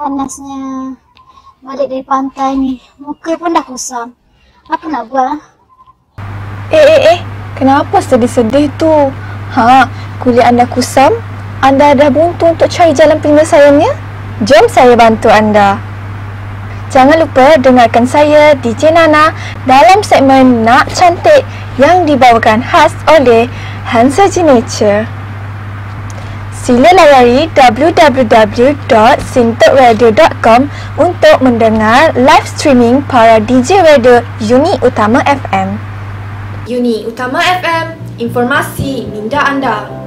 Panasnya balik dari pantai ni. Muka pun dah kusam. Apa nak buat? Eh, eh, eh. Kenapa sedih-sedih tu? Ha, kulit anda kusam? Anda dah buntu untuk cari jalan penyelesaiannya? Jom saya bantu anda. Jangan lupa dengarkan saya DJ Nana dalam segmen Nak Cantik yang dibawakan khas oleh Hansaji Nature. Sila layari www.sintotradio.com untuk mendengar live streaming para DJ radio Uni Utama FM. Uni Utama FM, informasi minda anda.